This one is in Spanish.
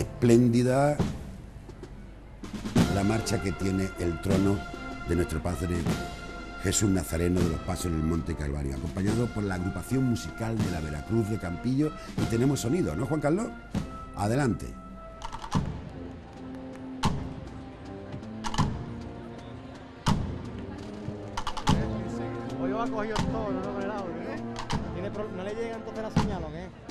espléndida la marcha que tiene el trono de nuestro Padre Jesús Nazareno de los Pasos en el Monte Calvario, acompañado por la agrupación musical de la Veracruz de Campillo y tenemos sonido, ¿no, Juan Carlos? Adelante. Hoy va cogido todo, no lo he ¿eh? ¿No le llega entonces la señal o?